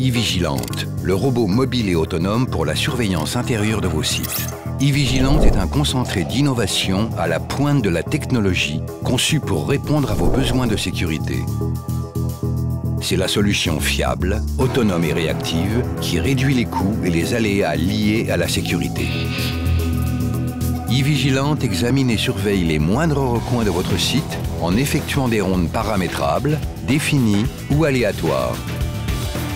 e-Vigilante, le robot mobile et autonome pour la surveillance intérieure de vos sites. e-Vigilante est un concentré d'innovation à la pointe de la technologie, conçu pour répondre à vos besoins de sécurité. C'est la solution fiable, autonome et réactive qui réduit les coûts et les aléas liés à la sécurité. e-Vigilante examine et surveille les moindres recoins de votre site en effectuant des rondes paramétrables, définies ou aléatoires.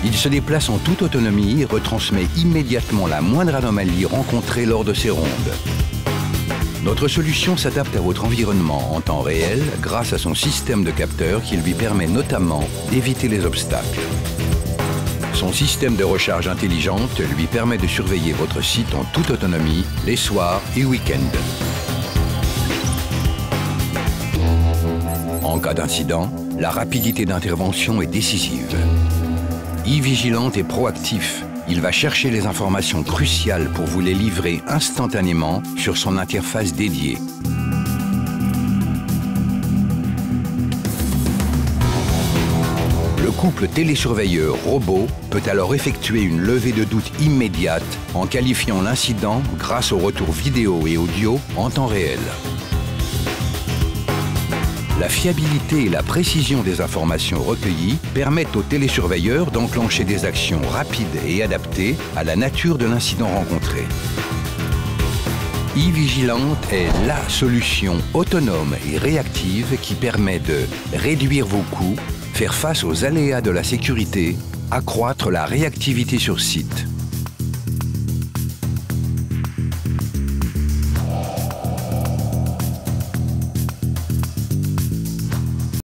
Il se déplace en toute autonomie et retransmet immédiatement la moindre anomalie rencontrée lors de ces rondes. Notre solution s'adapte à votre environnement en temps réel grâce à son système de capteurs qui lui permet notamment d'éviter les obstacles. Son système de recharge intelligente lui permet de surveiller votre site en toute autonomie les soirs et week-ends. En cas d'incident, la rapidité d'intervention est décisive. e-Vigilante est proactif. Il va chercher les informations cruciales pour vous les livrer instantanément sur son interface dédiée. Le couple télésurveilleur-robot peut alors effectuer une levée de doute immédiate en qualifiant l'incident grâce au retour vidéo et audio en temps réel. La fiabilité et la précision des informations recueillies permettent aux télésurveilleurs d'enclencher des actions rapides et adaptées à la nature de l'incident rencontré. e-Vigilante est la solution autonome et réactive qui permet de réduire vos coûts, faire face aux aléas de la sécurité, accroître la réactivité sur site.